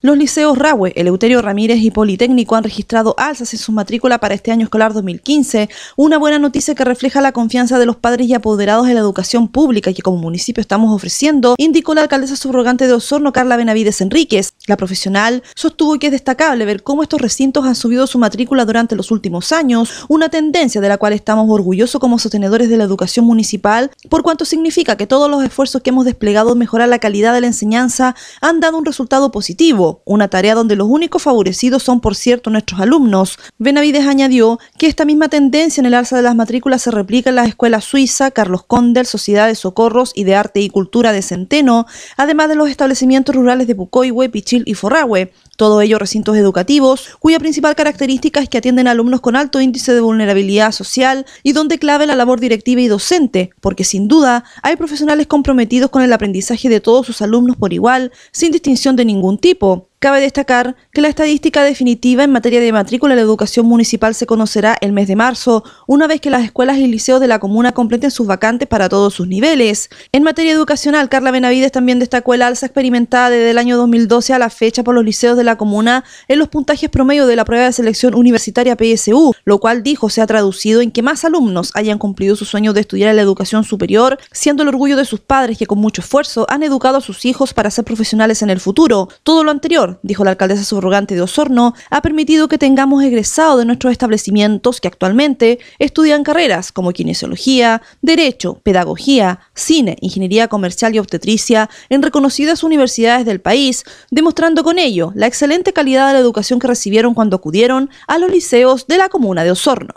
Los liceos Rahue, Eleuterio Ramírez y Politécnico han registrado alzas en su matrícula para este año escolar 2015, una buena noticia que refleja la confianza de los padres y apoderados en la educación pública que como municipio estamos ofreciendo, indicó la alcaldesa subrogante de Osorno, Carla Benavides Enríquez. La profesional sostuvo que es destacable ver cómo estos recintos han subido su matrícula durante los últimos años, una tendencia de la cual estamos orgullosos como sostenedores de la educación municipal, por cuanto significa que todos los esfuerzos que hemos desplegado en mejorar la calidad de la enseñanza han dado un resultado positivo una tarea donde los únicos favorecidos son, por cierto, nuestros alumnos. Benavides añadió que esta misma tendencia en el alza de las matrículas se replica en las escuelas Suiza, Carlos Condel, Sociedad de Socorros y de Arte y Cultura de Centeno, además de los establecimientos rurales de Pucoihue, Y Forrahue, todo ello recintos educativos, cuya principal característica es que atienden alumnos con alto índice de vulnerabilidad social y donde clave la labor directiva y docente, porque sin duda hay profesionales comprometidos con el aprendizaje de todos sus alumnos por igual, sin distinción de ningún tipo. Cabe destacar que la estadística definitiva en materia de matrícula en la educación municipal se conocerá el mes de marzo, una vez que las escuelas y liceos de la comuna completen sus vacantes para todos sus niveles. En materia educacional, Carla Benavides también destacó el alza experimentada desde el año 2012 a la fecha por los liceos de la comuna en los puntajes promedio de la prueba de selección universitaria PSU, lo cual dijo se ha traducido en que más alumnos hayan cumplido su sueño de estudiar en la educación superior, siendo el orgullo de sus padres que con mucho esfuerzo han educado a sus hijos para ser profesionales en el futuro. Todo lo anterior dijo la alcaldesa subrogante de Osorno, ha permitido que tengamos egresados de nuestros establecimientos que actualmente estudian carreras como kinesiología, derecho, pedagogía, cine, ingeniería comercial y obstetricia en reconocidas universidades del país, demostrando con ello la excelente calidad de la educación que recibieron cuando acudieron a los liceos de la comuna de Osorno.